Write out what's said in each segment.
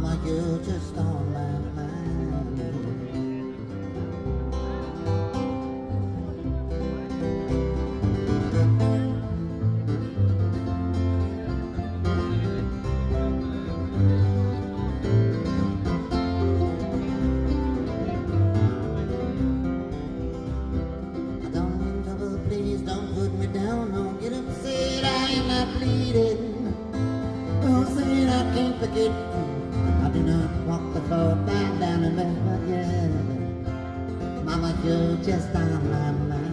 Mama, you just on my mind. Don't in trouble, please don't put me down. Don't get upset, I am not bleeding. Don't say I can't forget you and up, walk the floor, back down and back again. Mama, you just on my mind.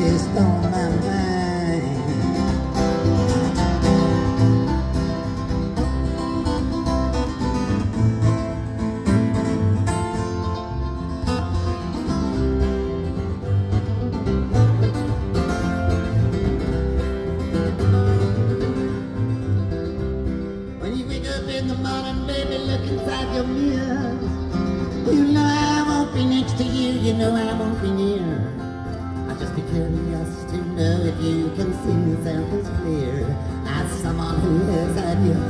Just on my mind. When you wake up in the morning, baby, look inside your mirror. You know I won't be next to you, you know I won't be near. Just curious to know if you can see yourself as clear as someone who has had your